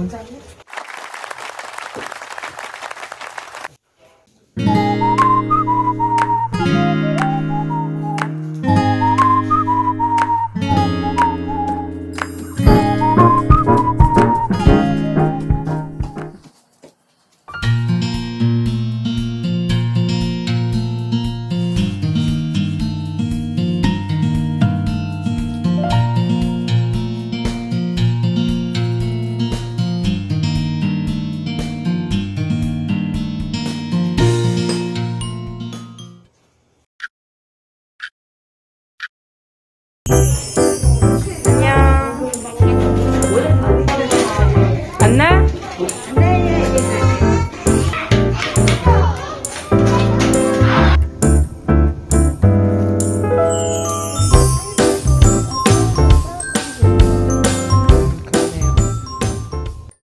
我们再见